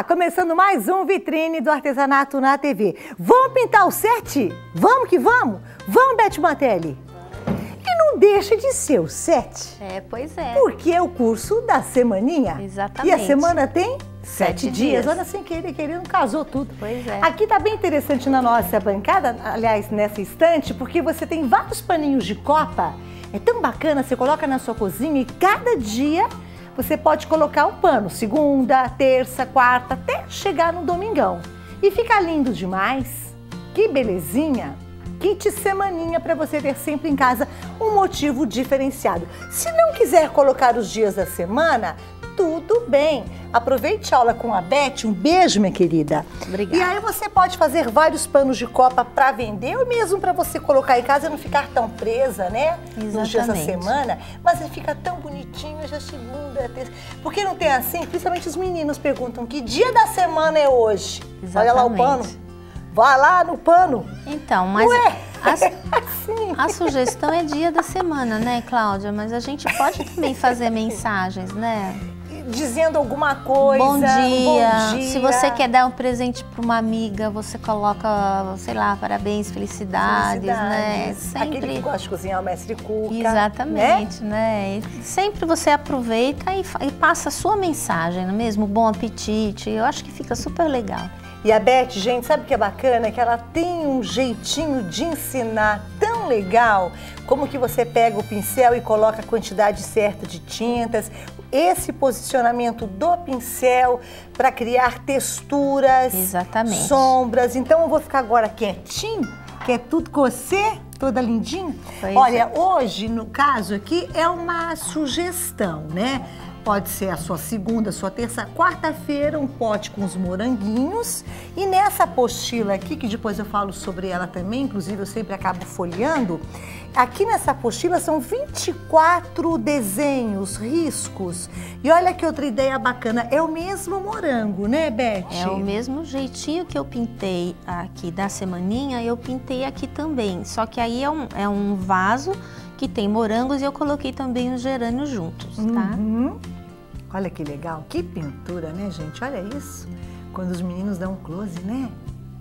Olá, começando mais um Vitrine do Artesanato na TV. Vamos pintar o set? Vamos que vamos? Vamos, Beth Mantelli? E não deixa de ser o set. É, pois é. Porque é o curso da semaninha. Exatamente. E a semana tem Sete sete dias. dias. Olha, sem querer, querendo, casou tudo. Pois é. Aqui tá bem interessante na nossa bancada, aliás, nessa estante, porque você tem vários paninhos de copa. É tão bacana, você coloca na sua cozinha e cada dia você pode colocar um pano, segunda, terça, quarta, até chegar no domingão. E fica lindo demais. Que belezinha! Kit semaninha para você ter sempre em casa um motivo diferenciado. Se não quiser colocar os dias da semana, tudo bem. Aproveite a aula com a Beth. Um beijo, minha querida. Obrigada. E aí você pode fazer vários panos de copa para vender ou mesmo para você colocar em casa e não ficar tão presa, né? Nos dias da Exatamente. semana. Mas ele fica tão bonitinho, já segunda, terça. Por que não tem assim? Principalmente os meninos perguntam que dia da semana é hoje. Olha lá o pano. Exatamente. Vai lá no pano. Então, mas Ué, a, assim. a sugestão é dia da semana, né, Cláudia? Mas a gente pode também fazer mensagens, né? Dizendo alguma coisa. bom, dia. bom dia. Se você quer dar um presente para uma amiga, você coloca, sei lá, parabéns, felicidades, né? Felicidades. Aquele que Sempre. gosta de cozinhar, o mestre Cuca. né? Exatamente, né? E sempre você aproveita e, e passa a sua mensagem, não é mesmo? Bom apetite. Eu acho que fica super legal. E a Beth, gente, sabe o que é bacana? Que ela tem um jeitinho de ensinar tão legal, como que você pega o pincel e coloca a quantidade certa de tintas, esse posicionamento do pincel para criar texturas, Exatamente. sombras. Então eu vou ficar agora quietinho, que é tudo com você, toda lindinha. Pois Olha, hoje, no caso aqui, é uma sugestão, né? Pode ser a sua segunda, sua terça, quarta-feira, um pote com os moranguinhos. E nessa apostila aqui, que depois eu falo sobre ela também, inclusive eu sempre acabo folheando, aqui nessa apostila são 24 desenhos, riscos. E olha que outra ideia bacana, é o mesmo morango, né, Beth? É o mesmo jeitinho que eu pintei aqui da semaninha, eu pintei aqui também. Só que aí é um, é um vaso que tem morangos e eu coloquei também os gerânios juntos, tá? Uhum. Olha que legal, que pintura, né, gente? Olha isso. Quando os meninos dão um close, né?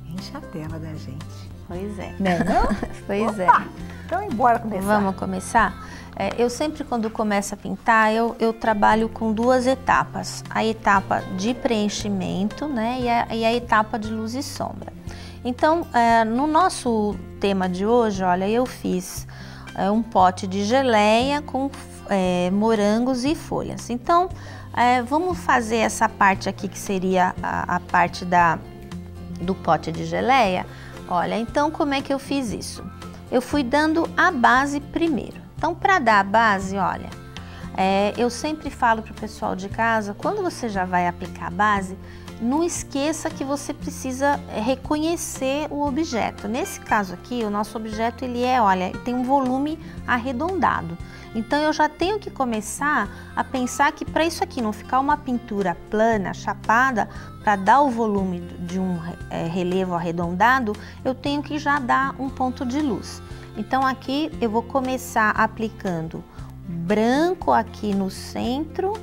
Enche a tela da gente. Pois é. Né, não? Pois é. Opa! Então, embora começar. Vamos começar? É, eu sempre, quando começo a pintar, eu, eu trabalho com duas etapas. A etapa de preenchimento, né? E a, e a etapa de luz e sombra. Então, é, no nosso tema de hoje, olha, eu fiz é, um pote de geleia com é, morangos e folhas. Então, é, vamos fazer essa parte aqui que seria a, a parte da, do pote de geleia. Olha, então como é que eu fiz isso? Eu fui dando a base primeiro. Então, para dar a base, olha, é, eu sempre falo para o pessoal de casa, quando você já vai aplicar a base, não esqueça que você precisa é, reconhecer o objeto. Nesse caso aqui, o nosso objeto ele é, olha, tem um volume arredondado. Então eu já tenho que começar a pensar que para isso aqui não ficar uma pintura plana, chapada, para dar o volume de um é, relevo arredondado, eu tenho que já dar um ponto de luz. Então aqui eu vou começar aplicando branco aqui no centro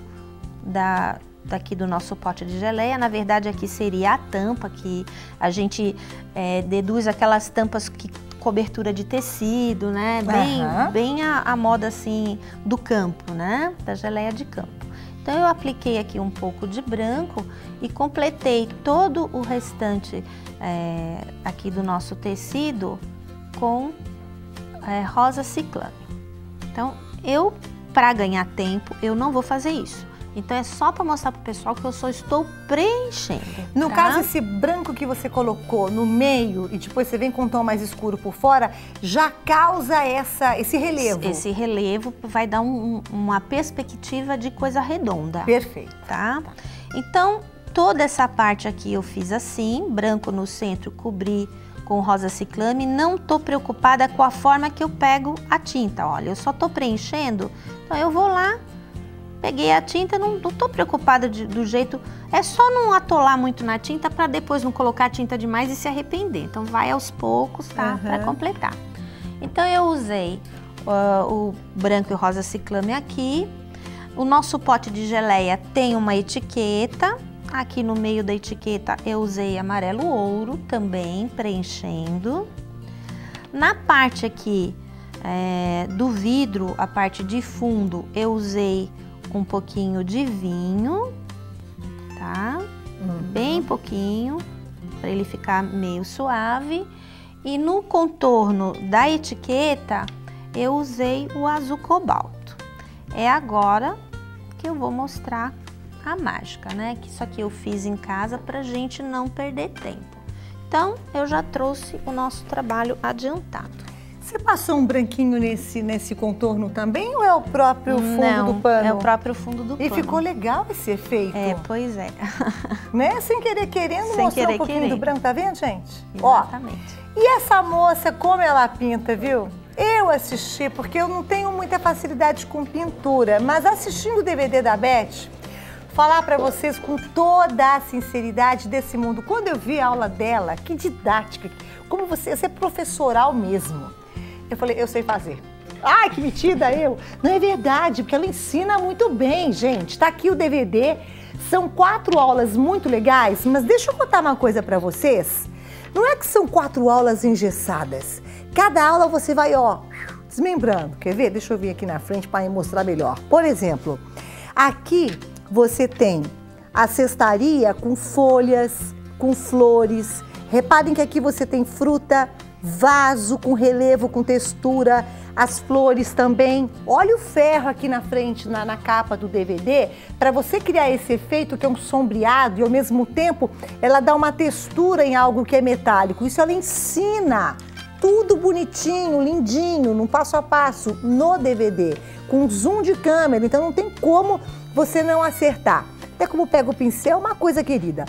da, daqui do nosso pote de geleia. Na verdade, aqui seria a tampa, que a gente é, deduz aquelas tampas que cobertura de tecido, né? Bem, Aham. bem a, a moda assim do campo, né? Da geleia de campo. Então eu apliquei aqui um pouco de branco e completei todo o restante é, aqui do nosso tecido com é, rosa ciclame. Então eu, para ganhar tempo, eu não vou fazer isso. Então é só para mostrar pro pessoal que eu só estou preenchendo. No tá? caso, esse branco que você colocou no meio e depois você vem com um tom mais escuro por fora, já causa essa, esse relevo. Esse relevo vai dar um- um- uma perspectiva de coisa redonda, Perfeito. tá? Então, toda essa parte aqui eu fiz assim, branco no centro, cobri com rosa ciclame. Não tô preocupada com a forma que eu pego a tinta, olha, eu só tô preenchendo. Então, eu vou lá, peguei a tinta, não, não tô preocupada de- do jeito... É só não atolar muito na tinta para depois não colocar tinta demais e se arrepender. Então, vai aos poucos, tá? Aham. Para completar. Então, eu usei ah, o branco e rosa ciclame aqui. O nosso pote de geleia tem uma etiqueta, Aqui no meio da etiqueta eu usei amarelo ouro também, preenchendo. Na parte aqui é, do vidro, a parte de fundo, eu usei um pouquinho de vinho, tá? Uhum. Bem pouquinho, para ele ficar meio suave. E no contorno da etiqueta, eu usei o azul cobalto. É agora que eu vou mostrar a mágica, né? Que isso aqui eu fiz em casa para gente não perder tempo. Então, eu já trouxe o nosso trabalho adiantado. Você passou um branquinho nesse, nesse contorno também ou é o próprio fundo Não, do pano? é o próprio fundo do e pano. E ficou legal esse efeito. É, pois é. né? Sem querer querendo, Sem mostrar querer, um pouquinho querendo. do branco, tá vendo, gente? Exatamente. Ó, e essa moça, como ela pinta, viu? Eu assisti, porque eu não tenho muita facilidade com pintura, mas assistindo o DVD da Beth, falar para vocês com toda a sinceridade desse mundo. Quando eu vi a aula dela, que didática, como você, você é professoral mesmo. Eu falei, eu sei fazer. Ai, que metida eu! Não é verdade, porque ela ensina muito bem, gente. Tá aqui o DVD. São quatro aulas muito legais, mas deixa eu contar uma coisa para vocês. Não é que são quatro aulas engessadas. Cada aula você vai, ó, desmembrando. Quer ver? Deixa eu vir aqui na frente para mostrar melhor. Por exemplo, aqui você tem a cestaria com folhas, com flores. Reparem que aqui você tem fruta, vaso com relevo, com textura, as flores também. Olha o ferro aqui na frente, na, na capa do DVD, para você criar esse efeito que é um sombreado e ao mesmo tempo ela dá uma textura em algo que é metálico. Isso ela ensina. Tudo bonitinho, lindinho, num passo a passo, no DVD, com zoom de câmera, então não tem como você não acertar. Até como pega o pincel, uma coisa querida.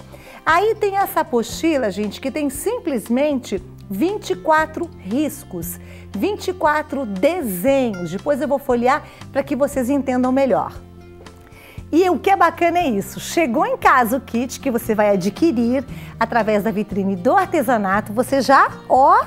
Aí tem essa apostila, gente, que tem simplesmente 24 riscos, 24 desenhos. Depois eu vou folhear para que vocês entendam melhor. E o que é bacana é isso, chegou em casa o kit que você vai adquirir através da vitrine do artesanato, você já, ó,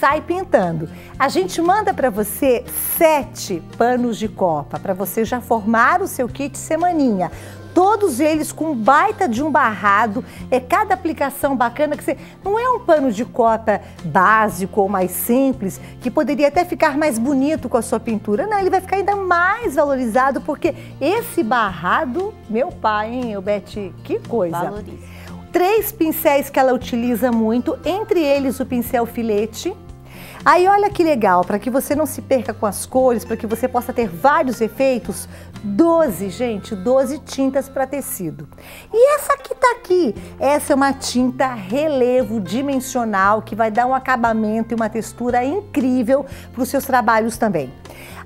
sai pintando. A gente manda para você sete panos de copa para você já formar o seu kit semaninha todos eles com baita de um barrado, é cada aplicação bacana que você não é um pano de copa básico ou mais simples, que poderia até ficar mais bonito com a sua pintura. Não, ele vai ficar ainda mais valorizado porque esse barrado, meu pai, hein, eu Beth, que coisa. Valoriza. Três pincéis que ela utiliza muito, entre eles o pincel filete, Aí olha que legal, para que você não se perca com as cores, para que você possa ter vários efeitos, 12, gente, 12 tintas para tecido. E essa que tá aqui, essa é uma tinta relevo dimensional que vai dar um acabamento e uma textura incrível para os seus trabalhos também.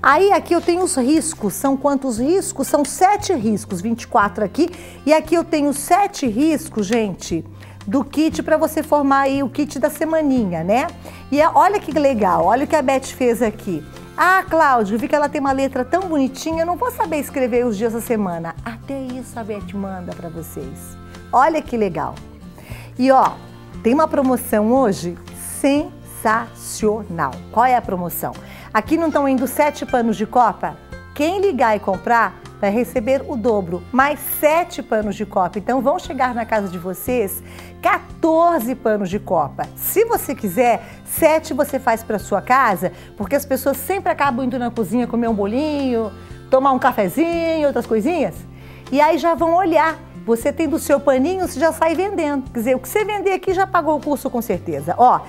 Aí aqui eu tenho os riscos, são quantos riscos? São sete riscos, 24 aqui, e aqui eu tenho sete riscos, gente, do kit para você formar aí o kit da semaninha, né? E é, olha que legal, olha o que a Beth fez aqui. Ah, Cláudio, vi que ela tem uma letra tão bonitinha, não vou saber escrever os dias da semana. Até isso a Beth manda para vocês. Olha que legal. E ó, tem uma promoção hoje sensacional. Qual é a promoção? Aqui não estão indo sete panos de copa? Quem ligar e comprar vai receber o dobro, mais sete panos de copa. Então vão chegar na casa de vocês 14 panos de copa. Se você quiser, sete você faz para sua casa, porque as pessoas sempre acabam indo na cozinha comer um bolinho, tomar um cafezinho, outras coisinhas. E aí já vão olhar você tem do seu paninho, você já sai vendendo. Quer dizer, o que você vender aqui já pagou o curso com certeza. Ó,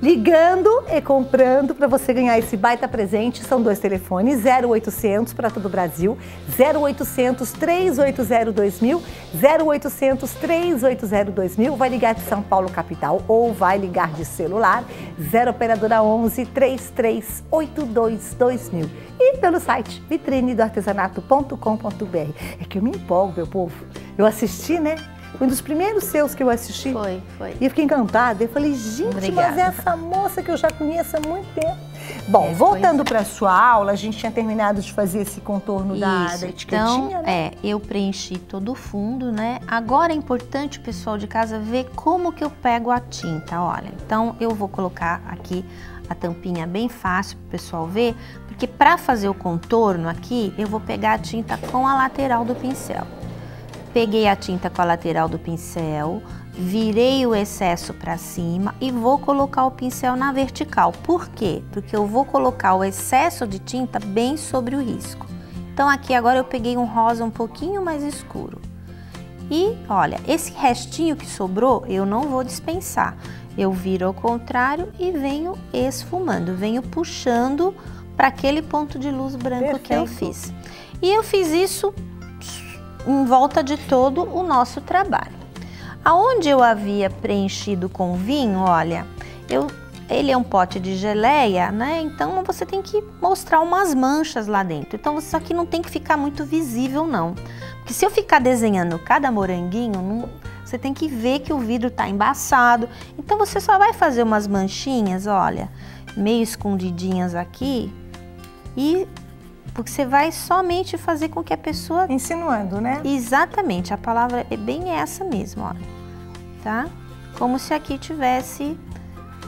ligando e comprando para você ganhar esse baita presente, são dois telefones, 0800 para todo o Brasil, 0800 380 2000, 0800 380 2000, vai ligar de São Paulo capital ou vai ligar de celular, 0 operadora 11 3382 2000 e pelo site vitrinedoartesanato.com.br. É que eu me empolgo, meu povo. Eu assisti, né? Foi um dos primeiros seus que eu assisti. Foi, foi. E eu fiquei encantada. Eu falei, gente, Obrigada. mas é essa moça que eu já conheço há muito tempo. Bom, É, voltando para a sua aula, a gente tinha terminado de fazer esse contorno da, Isso, da etiquetinha, então, né? é, eu preenchi todo o fundo, né? Agora é importante o pessoal de casa ver como que eu pego a tinta, olha. Então, eu vou colocar aqui a tampinha bem fácil para o pessoal ver, porque para fazer o contorno aqui, eu vou pegar a tinta com a lateral do pincel. Peguei a tinta com a lateral do pincel, virei o excesso para cima e vou colocar o pincel na vertical. Por quê? Porque eu vou colocar o excesso de tinta bem sobre o risco. Então aqui agora eu peguei um rosa um pouquinho mais escuro. E olha, esse restinho que sobrou eu não vou dispensar. Eu viro ao contrário e venho esfumando, venho puxando para aquele ponto de luz branco Perfeito. que eu fiz. E eu fiz isso em volta de todo o nosso trabalho. Aonde eu havia preenchido com vinho, olha, eu, ele é um pote de geleia, né? Então você tem que mostrar umas manchas lá dentro. Então isso aqui não tem que ficar muito visível não. Porque se eu ficar desenhando cada moranguinho, não, você tem que ver que o vidro está embaçado. Então você só vai fazer umas manchinhas, olha, meio escondidinhas aqui e porque você vai somente fazer com que a pessoa insinuando, né? Exatamente, a palavra é bem essa mesmo, olha. Tá? Como se aqui tivesse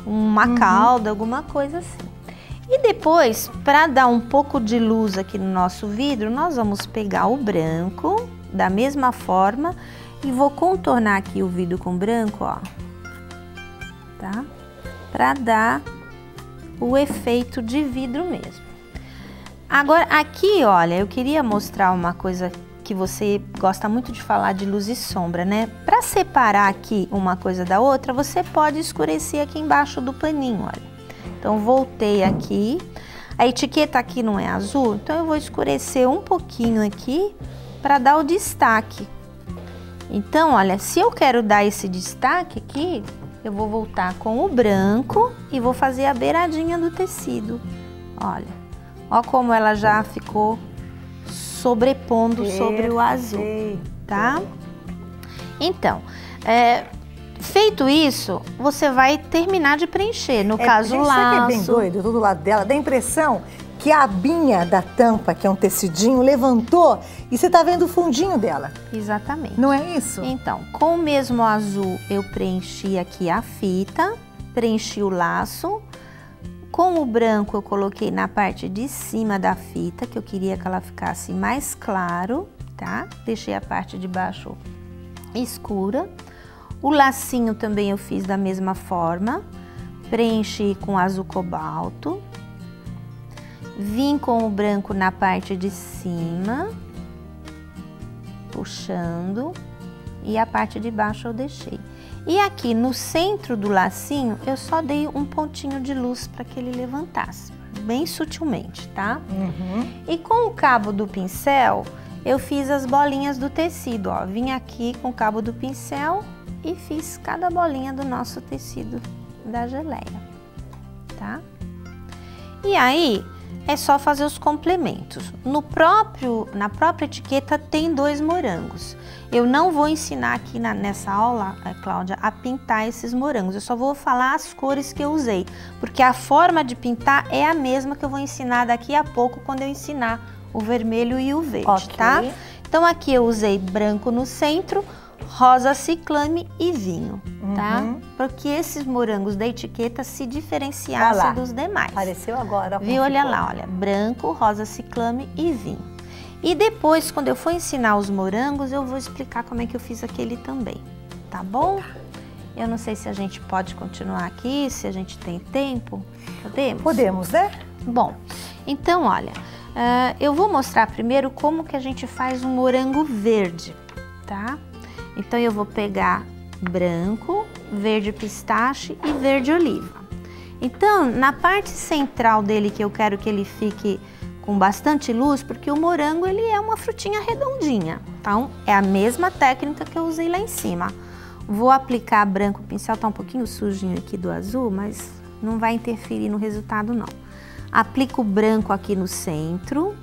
uma uhum. cauda, alguma coisa assim. E depois, para dar um pouco de luz aqui no nosso vidro, nós vamos pegar o branco da mesma forma e vou contornar aqui o vidro com branco, ó. Tá? Para dar o efeito de vidro mesmo. Agora, aqui, olha, eu queria mostrar uma coisa que você gosta muito de falar de luz e sombra, né? Para separar aqui uma coisa da outra, você pode escurecer aqui embaixo do paninho, olha. Então, voltei aqui. A etiqueta aqui não é azul, então eu vou escurecer um pouquinho aqui para dar o destaque. Então, olha, se eu quero dar esse destaque aqui, eu vou voltar com o branco e vou fazer a beiradinha do tecido. Olha. Ó como ela já ficou sobrepondo Perfeito. sobre o azul, tá? Então, é, feito isso, você vai terminar de preencher. No é, caso, o laço... é bem doido, do lado dela, dá a impressão que a abinha da tampa, que é um tecidinho, levantou e você tá vendo o fundinho dela. Exatamente. Não é isso? Então, com o mesmo azul, eu preenchi aqui a fita, preenchi o laço, com o branco eu coloquei na parte de cima da fita, que eu queria que ela ficasse mais claro, tá? Deixei a parte de baixo escura. O lacinho também eu fiz da mesma forma, preenchi com azul cobalto. Vim com o branco na parte de cima, puxando, e a parte de baixo eu deixei. E aqui no centro do lacinho, eu só dei um pontinho de luz para que ele levantasse, bem sutilmente, tá? Uhum. E com o cabo do pincel, eu fiz as bolinhas do tecido, ó. Vim aqui com o cabo do pincel e fiz cada bolinha do nosso tecido da geleia, tá? E aí, é só fazer os complementos. No próprio, na própria etiqueta tem dois morangos. Eu não vou ensinar aqui na, nessa aula, eh, Cláudia, a pintar esses morangos. Eu só vou falar as cores que eu usei, porque a forma de pintar é a mesma que eu vou ensinar daqui a pouco quando eu ensinar o vermelho e o verde, okay. tá? Então aqui eu usei branco no centro, rosa ciclame e vinho, tá? uhum. tá? Para que esses morangos da etiqueta se diferenciassem dos demais. Apareceu agora. Viu? Olha lá, olha, branco, rosa ciclame e vinho. E depois, quando eu for ensinar os morangos, eu vou explicar como é que eu fiz aquele também, tá bom? Eu não sei se a gente pode continuar aqui, se a gente tem tempo. Podemos? Podemos, né? Bom, então olha, uh, eu vou mostrar primeiro como que a gente faz um morango verde, tá? Então eu vou pegar branco, verde pistache e verde oliva. Então, na parte central dele que eu quero que ele fique com bastante luz, porque o morango ele é uma frutinha redondinha. Então, é a mesma técnica que eu usei lá em cima. Vou aplicar branco, o pincel tá um pouquinho sujinho aqui do azul, mas não vai interferir no resultado não. Aplico branco aqui no centro,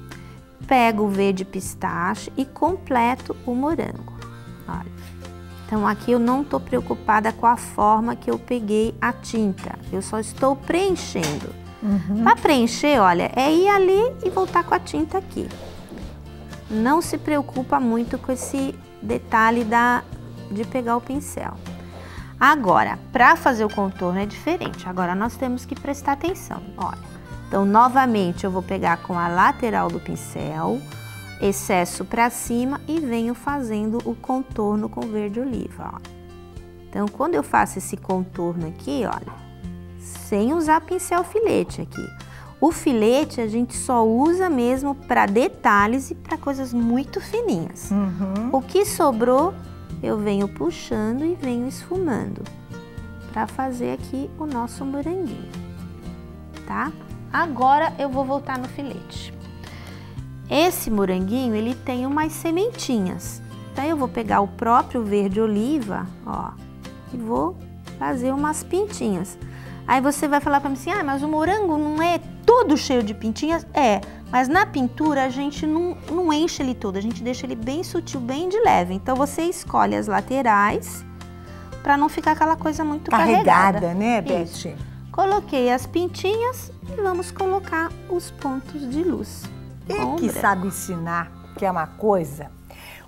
pego o verde pistache e completo o morango. Olha. Então aqui eu não estou preocupada com a forma que eu peguei a tinta, eu só estou preenchendo. Uhum. Para preencher, olha, é ir ali e voltar com a tinta aqui. Não se preocupa muito com esse detalhe da, de pegar o pincel. Agora, para fazer o contorno é diferente. Agora nós temos que prestar atenção. Olha, então novamente eu vou pegar com a lateral do pincel, excesso para cima e venho fazendo o contorno com verde oliva, ó. Então, quando eu faço esse contorno aqui, olha, sem usar pincel filete aqui. O filete a gente só usa mesmo para detalhes e para coisas muito fininhas. Uhum. O que sobrou, eu venho puxando e venho esfumando para fazer aqui o nosso moranguinho, tá? Agora eu vou voltar no filete. Esse moranguinho, ele tem umas sementinhas. Então eu vou pegar o próprio verde oliva, ó, e vou fazer umas pintinhas. Aí você vai falar para mim assim: "Ah, mas o morango não é todo cheio de pintinhas?" É, mas na pintura a gente não, não enche ele todo, a gente deixa ele bem sutil, bem de leve. Então você escolhe as laterais para não ficar aquela coisa muito carregada, carregada né, Beth? Coloquei as pintinhas e vamos colocar os pontos de luz. E que sabe ensinar, que é uma coisa.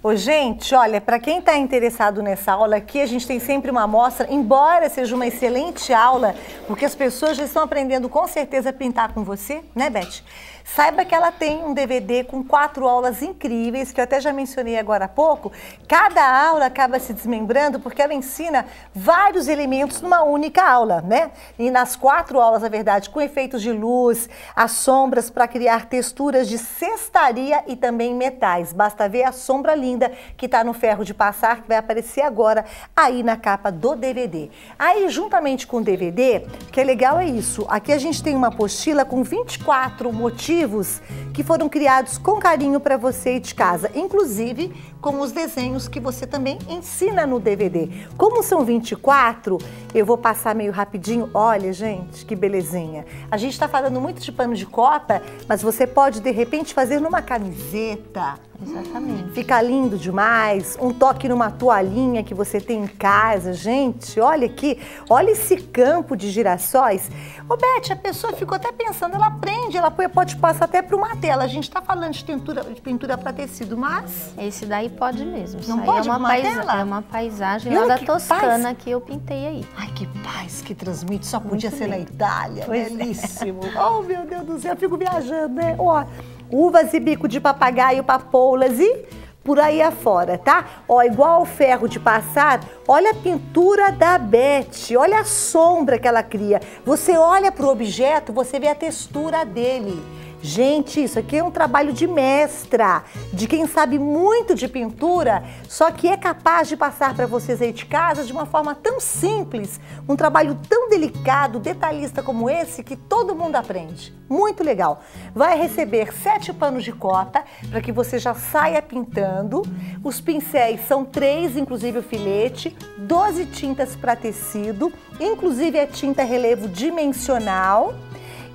Ô, gente, olha, para quem está interessado nessa aula aqui, a gente tem sempre uma amostra, embora seja uma excelente aula, porque as pessoas já estão aprendendo com certeza a pintar com você, né, Beth? Saiba que ela tem um DVD com quatro aulas incríveis, que eu até já mencionei agora há pouco. Cada aula acaba se desmembrando porque ela ensina vários elementos numa única aula, né? E nas quatro aulas, na verdade, com efeitos de luz, as sombras para criar texturas de cestaria e também metais. Basta ver a sombra linda que está no ferro de passar, que vai aparecer agora aí na capa do DVD. Aí, juntamente com o DVD, que é legal é isso. Aqui a gente tem uma apostila com 24 motivos motivos que foram criados com carinho para você de casa, inclusive com os desenhos que você também ensina no DVD. Como são 24, eu vou passar meio rapidinho. Olha, gente, que belezinha. A gente está falando muito de pano de copa, mas você pode de repente fazer numa camiseta. Exatamente. Fica lindo demais. Um toque numa toalhinha que você tem em casa. Gente, olha aqui. Olha esse campo de girassóis. Ô, Beth, a pessoa ficou até pensando, ela aprende, ela pode passar até para uma tela. A gente está falando de pintura, de pintura para tecido, mas... Esse daí pode mesmo. Não pode é uma, paisa é uma paisagem lá da Toscana paz. que eu pintei aí. Ai, que paz que transmite. Só podia Muito ser na Itália. Pois é. Belíssimo. É. oh, meu Deus do céu, eu fico viajando, né? Ó, uvas e bico de papagaio, papoulas e por aí afora, tá? Ó, igual ao ferro de passar, olha a pintura da Beth, olha a sombra que ela cria. Você olha para o objeto, você vê a textura dele. Gente, isso aqui é um trabalho de mestra, de quem sabe muito de pintura, só que é capaz de passar para vocês aí de casa de uma forma tão simples, um trabalho tão delicado, detalhista como esse, que todo mundo aprende. Muito legal. Vai receber sete panos de cota para que você já saia pintando. Os pincéis são três, inclusive o filete, 12 tintas para tecido, inclusive a tinta relevo dimensional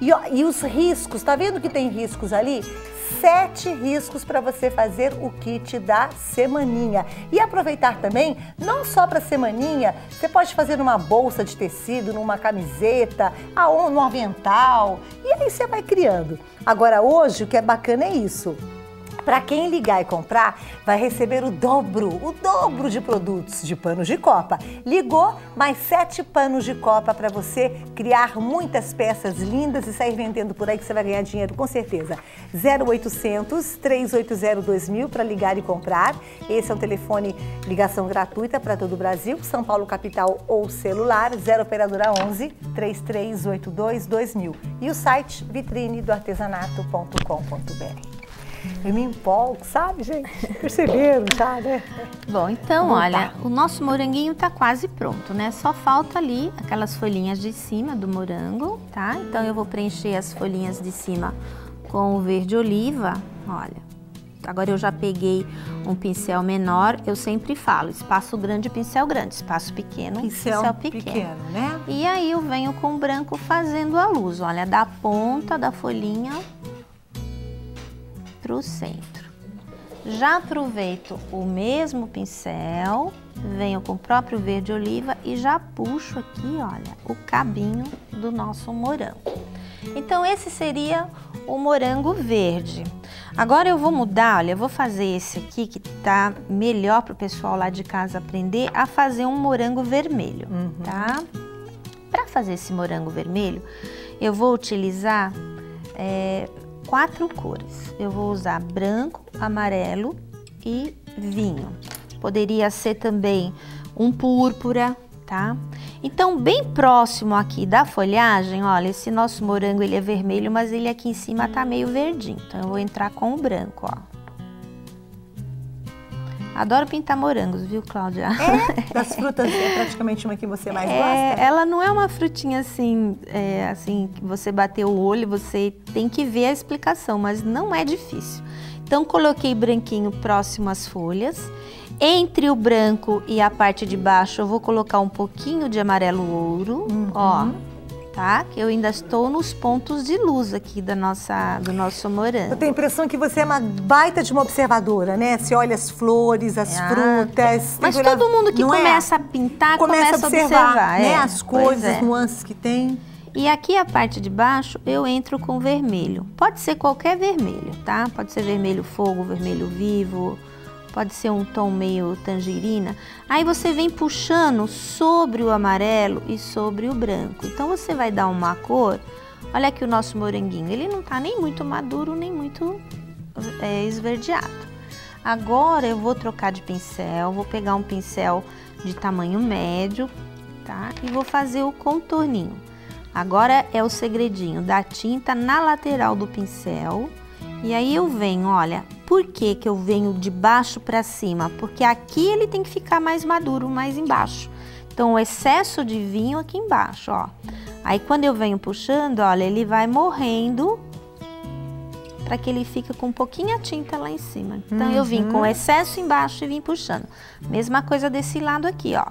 e, ó, e os riscos, tá vendo que tem riscos ali? sete riscos para você fazer o kit da semaninha. E aproveitar também, não só para semaninha, você pode fazer numa bolsa de tecido, numa camiseta, num avental, e aí você vai criando. Agora hoje o que é bacana é isso. Para quem ligar e comprar, vai receber o dobro, o dobro de produtos de panos de copa. Ligou, mais sete panos de copa para você criar muitas peças lindas e sair vendendo por aí que você vai ganhar dinheiro com certeza. 0800 380 2000 para ligar e comprar. Esse é o telefone ligação gratuita para todo o Brasil, São Paulo capital ou celular 0 operadora 11 3382 2000 e o site vitrinedoartesanato.com.br. Eu me empolgo, sabe, gente? Perceberam, tá, né? Bom, então, olha, o nosso moranguinho tá quase pronto, né? Só falta ali aquelas folhinhas de cima do morango, tá? Então, eu vou preencher as folhinhas de cima com o verde oliva, olha. Agora eu já peguei um pincel menor, eu sempre falo, espaço grande, pincel grande, espaço pequeno, pincel, pincel pequeno. pequeno. né? E aí eu venho com o branco fazendo a luz, olha, da ponta da folhinha para o centro. Já aproveito o mesmo pincel, venho com o próprio verde oliva e já puxo aqui, olha, o cabinho do nosso morango. Então esse seria o morango verde. Agora eu vou mudar, olha, eu vou fazer esse aqui que tá melhor para o pessoal lá de casa aprender a fazer um morango vermelho, uhum. tá? Para fazer esse morango vermelho, eu vou utilizar é, quatro cores. Eu vou usar branco, amarelo e vinho. Poderia ser também um púrpura, tá? Então, bem próximo aqui da folhagem, olha, esse nosso morango ele é vermelho, mas ele aqui em cima tá meio verdinho. Então, eu vou entrar com o branco, ó. Adoro pintar morangos, viu, Cláudia? É? Das frutas é praticamente uma que você mais é, gosta? Ela não é uma frutinha assim, é, assim, que você bater o olho, você tem que ver a explicação, mas não é difícil. Então, coloquei branquinho próximo às folhas. Entre o branco e a parte de baixo, eu vou colocar um pouquinho de amarelo ouro, uhum. ó tá? Que eu ainda estou nos pontos de luz aqui da nossa, do nosso morango. Eu tenho a impressão que você é uma baita de uma observadora, né? Você olha as flores, as ah, frutas. Mas todo mundo que é? começa é? a pintar começa, começa a observar, observar né? É, as cores, é. as nuances que tem. E aqui a parte de baixo eu entro com vermelho. Pode ser qualquer vermelho, tá? Pode ser vermelho fogo, vermelho vivo, pode ser um tom meio tangerina. Aí você vem puxando sobre o amarelo e sobre o branco. Então você vai dar uma cor. Olha aqui o nosso moranguinho, ele não tá nem muito maduro, nem muito é, esverdeado. Agora eu vou trocar de pincel, vou pegar um pincel de tamanho médio, tá? E vou fazer o contorninho. Agora é o segredinho da tinta na lateral do pincel. E aí eu venho, olha, por que, que eu venho de baixo para cima? Porque aqui ele tem que ficar mais maduro, mais embaixo. Então, o excesso de vinho aqui embaixo, ó. Aí, quando eu venho puxando, olha, ele vai morrendo para que ele fique com um pouquinho a tinta lá em cima. Então, uhum. eu vim com uhum. excesso embaixo e vim puxando. Mesma coisa desse lado aqui, ó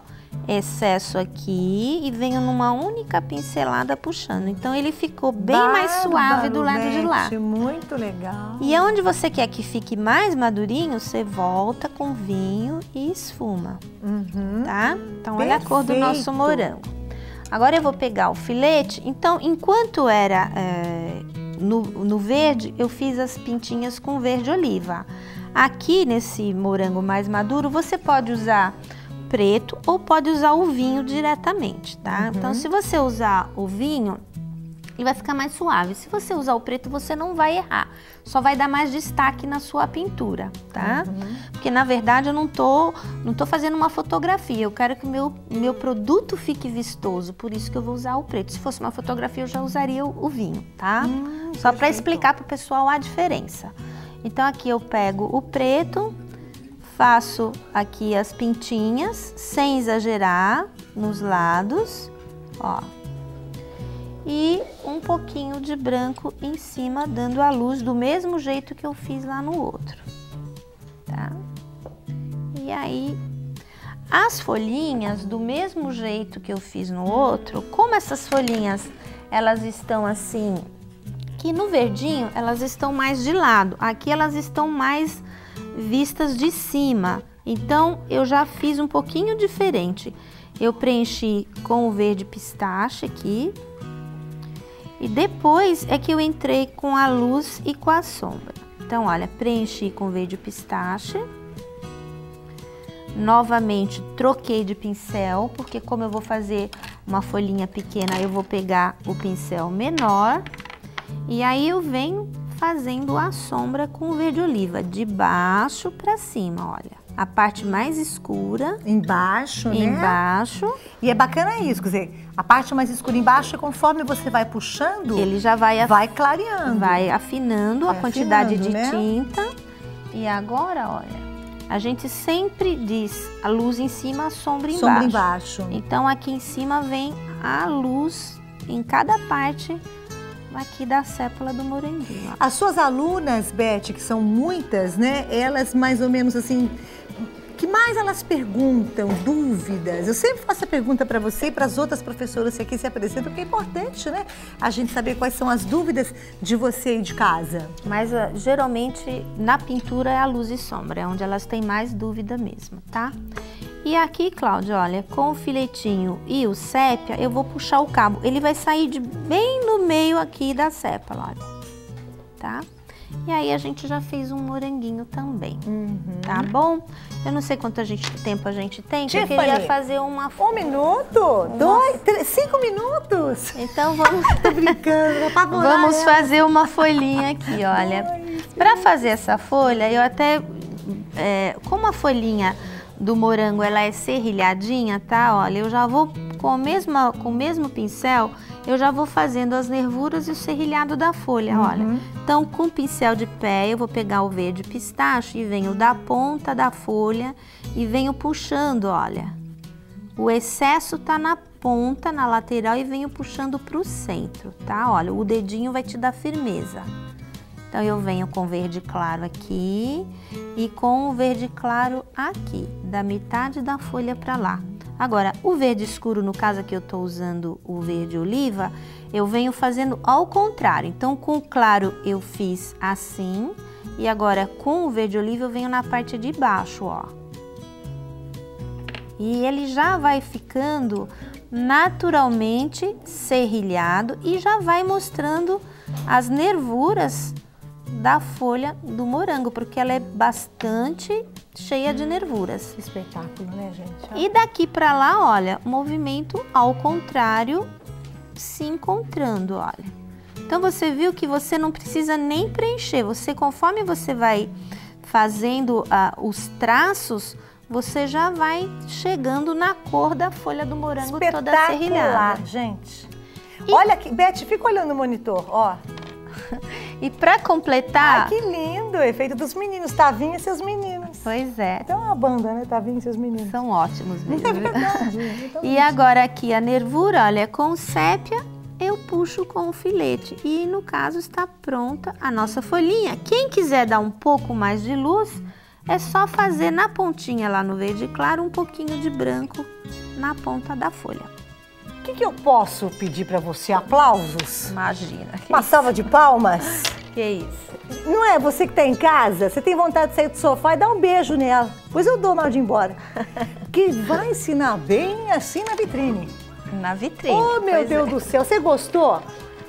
excesso aqui e venho numa única pincelada puxando. Então ele ficou bem Bárbaro, mais suave do lado de lá. Muito legal. E onde você quer que fique mais madurinho, você volta com vinho e esfuma, uhum. tá? Então Perfeito. olha a cor do nosso morango. Agora eu vou pegar o filete. Então, enquanto era é, no, no verde, eu fiz as pintinhas com verde oliva. Aqui nesse morango mais maduro, você pode usar preto ou pode usar o vinho diretamente, tá? Uhum. Então, se você usar o vinho, ele vai ficar mais suave. Se você usar o preto, você não vai errar. Só vai dar mais destaque na sua pintura, tá? Uhum. Porque na verdade eu não tô, não tô fazendo uma fotografia. Eu quero que o meu, meu produto fique vistoso, por isso que eu vou usar o preto. Se fosse uma fotografia, eu já usaria o, o vinho, tá? Hum, Só para explicar para o pessoal a diferença. Então aqui eu pego o preto, Faço aqui as pintinhas, sem exagerar, nos lados, ó. E um pouquinho de branco em cima, dando a luz do mesmo jeito que eu fiz lá no outro, tá? E aí, as folhinhas, do mesmo jeito que eu fiz no outro, como essas folhinhas, elas estão assim, que no verdinho, elas estão mais de lado, aqui elas estão mais vistas de cima. Então eu já fiz um pouquinho diferente. Eu preenchi com o verde pistache aqui. E depois é que eu entrei com a luz e com a sombra. Então, olha, preenchi com verde pistache. Novamente troquei de pincel, porque como eu vou fazer uma folhinha pequena, eu vou pegar o pincel menor. E aí eu venho fazendo a sombra com verde oliva, de baixo para cima, olha. A parte mais escura. Embaixo, né? Embaixo. E é bacana isso, quer dizer, a parte mais escura embaixo, conforme você vai puxando, ele já vai, vai clareando. Vai afinando vai a quantidade afinando, de né? tinta. E agora, olha, a gente sempre diz a luz em cima, a sombra embaixo. Sombra embaixo. Então aqui em cima vem a luz em cada parte aqui da sépula do moranguinho. As suas alunas, Beth, que são muitas, né? Elas mais ou menos assim, que mais elas perguntam, dúvidas? Eu sempre faço a pergunta para você e para as outras professoras que aqui se apresentam, porque é importante, né? A gente saber quais são as dúvidas de você e de casa. Mas uh, geralmente na pintura é a luz e sombra, é onde elas têm mais dúvida mesmo, tá? E aqui, Cláudia, olha, com o filetinho e o sépia, eu vou puxar o cabo. Ele vai sair de bem no meio aqui da sépia, olha. Tá? E aí a gente já fez um moranguinho também, Uhum. tá bom? Eu não sei quanto a gente, tempo a gente tem, que eu Tiffany, queria fazer uma... Um minuto? Dois? Três, cinco minutos? Então vamos, Tô brincando, apavorar vamos ela. fazer uma folhinha aqui, olha. Para fazer essa folha, eu até... é, como a folhinha do morango ela é serrilhadinha, tá? Olha, eu já vou com, a mesma, com o mesmo pincel, eu já vou fazendo as nervuras e o serrilhado da folha, olha. Então, com o pincel de pé, eu vou pegar o verde pistache e venho da ponta da folha e venho puxando, olha. O excesso tá na ponta, na lateral e venho puxando pro centro, tá? Olha, o dedinho vai te dar firmeza. Então eu venho com verde claro aqui e com o verde claro aqui, da metade da folha para lá. Agora, o verde escuro, no caso aqui eu estou usando o verde oliva, eu venho fazendo ao contrário. Então, com o claro eu fiz assim e agora com o verde oliva eu venho na parte de baixo, ó. E ele já vai ficando naturalmente serrilhado e já vai mostrando as nervuras da folha do morango, porque ela é bastante cheia de nervuras. Espetáculo, né, gente? E daqui para lá, olha, movimento ao contrário se encontrando, olha. Então você viu que você não precisa nem preencher, você conforme você vai fazendo ah, os traços, você já vai chegando na cor da folha do morango toda serrilhada. gente. Olha aqui, Beth, fica olhando o monitor, ó. E para completar, Ai, que lindo! Efeito dos meninos, Tavinha e seus meninos. pois é, Então é uma banda, né? Tavinha e seus meninos. são ótimos mesmo. É verdade. Então, E agora aqui a nervura, olha, com sépia eu puxo com o filete e no caso está pronta a nossa folhinha. Quem quiser dar um pouco mais de luz, é só fazer na pontinha lá no verde claro um pouquinho de branco na ponta da folha. O que, que eu posso pedir pra você? Aplausos? Imagina. Que, Uma salva de palmas? que isso? Não é? Você que tá em casa, você tem vontade de sair do sofá e dar um beijo nela. Pois eu dou na hora de ir embora. Que vai ensinar bem assim na vitrine. Na vitrine. Oh, meu Deus é. do céu, você gostou?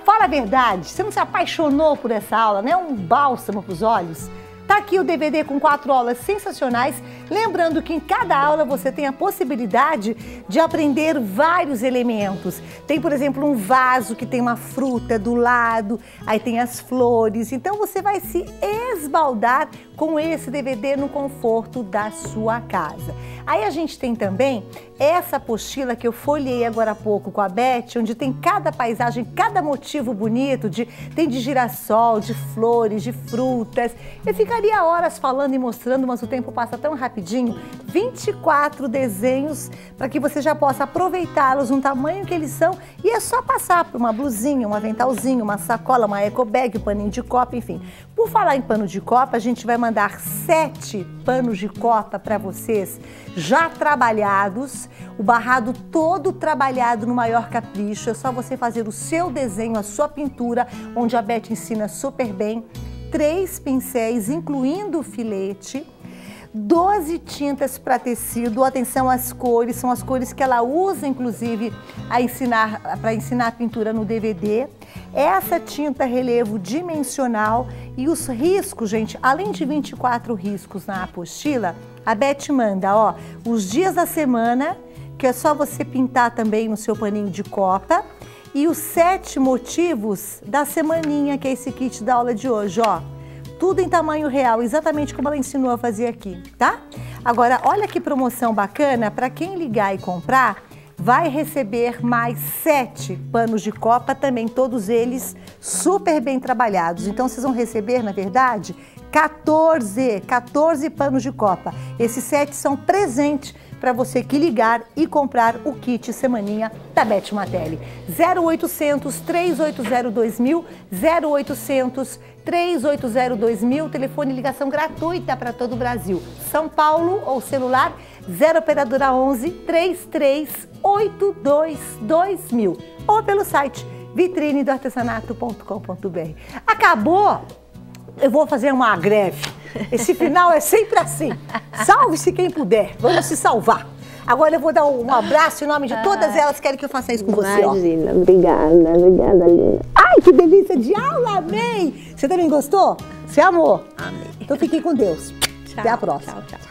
Fala a verdade, você não se apaixonou por essa aula, né? Um bálsamo para os olhos. Tá aqui o DVD com quatro aulas sensacionais. Lembrando que em cada aula você tem a possibilidade de aprender vários elementos. Tem, por exemplo, um vaso que tem uma fruta do lado, aí tem as flores. Então você vai se esbaldar com esse DVD no conforto da sua casa. Aí a gente tem também essa apostila que eu folhei agora há pouco com a Beth, onde tem cada paisagem, cada motivo bonito, de, tem de girassol, de flores, de frutas. Eu ficaria horas falando e mostrando, mas o tempo passa tão rapidinho. 24 desenhos para que você já possa aproveitá-los no tamanho que eles são e é só passar por uma blusinha, um aventalzinho, uma sacola, uma eco bag, um paninho de copa, enfim. Por falar em pano de copa, a gente vai mandar sete panos de copa para vocês já trabalhados, o barrado todo trabalhado no maior capricho. É só você fazer o seu desenho, a sua pintura, onde a Beth ensina super bem. Três pincéis, incluindo o filete. 12 tintas para tecido, atenção às cores, são as cores que ela usa inclusive a ensinar para ensinar a pintura no DVD. Essa tinta relevo dimensional e os riscos, gente, além de 24 riscos na apostila, a Beth manda, ó, os dias da semana, que é só você pintar também no seu paninho de copa, e os sete motivos da semaninha, que é esse kit da aula de hoje, ó tudo em tamanho real, exatamente como ela ensinou a fazer aqui, tá? Agora, olha que promoção bacana, para quem ligar e comprar, vai receber mais sete panos de copa, também todos eles super bem trabalhados. Então, vocês vão receber, na verdade, 14, 14 panos de copa. Esses sete são presente para você que ligar e comprar o kit Semaninha da Beth Matelli. 0800 380 2000, 0800 380 2000, telefone ligação gratuita para todo o Brasil. São Paulo ou celular 0 operadora 11 3382 2000 ou pelo site vitrinedoartesanato.com.br. Acabou? eu vou fazer uma greve. Esse final é sempre assim. Salve-se quem puder, vamos se salvar. Agora eu vou dar um abraço em nome de todas elas que querem que eu faça isso com você. Imagina, obrigada, obrigada, linda. Ai, que delícia de aula, amei! Você também gostou? Você amou? Amei. Então fiquem com Deus. Tchau, Até a próxima. Tchau, tchau.